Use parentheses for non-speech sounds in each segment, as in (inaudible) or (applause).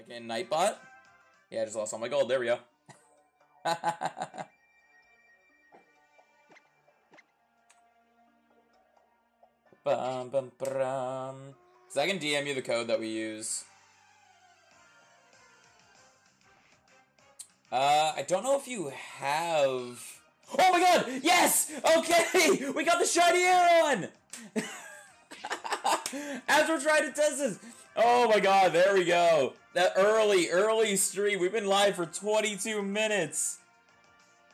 Like in Nightbot? Yeah, I just lost all my gold. There we go. (laughs) bum, bum, bum. So I can DM you the code that we use. Uh, I don't know if you have... Oh my god! Yes! Okay! (laughs) We got the shiny Aron! (laughs) As we're trying to test this! Oh my god, there we go. That early, early stream. We've been live for 22 minutes.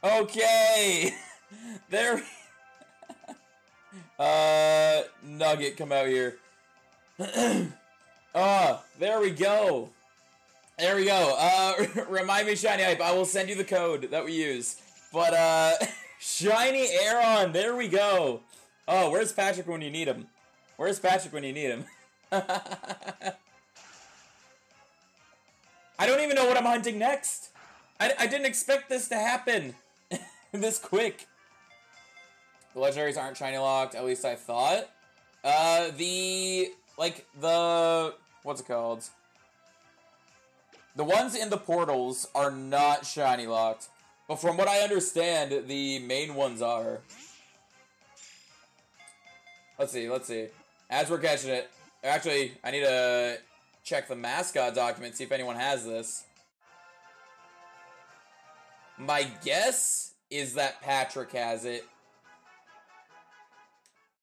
Okay. (laughs) there (laughs) Uh, Nugget, come out here. (clears throat) Uh, there we go. There we go. Uh, (laughs) remind me, Shiny Hype. I will send you the code that we use. But, uh, Shiny Aron. There we go. Oh, where's Patrick when you need him? Where's Patrick when you need him? (laughs) I don't even know what I'm hunting next. I, I didn't expect this to happen (laughs) this quick. The legendaries aren't shiny locked, at least I thought. Uh, the, like, the, what's it called? The ones in the portals are not shiny locked. But from what I understand, the main ones are. Let's see, let's see. As we're catching it, actually, I need to check the mascot document, see if anyone has this. My guess is that Patrick has it.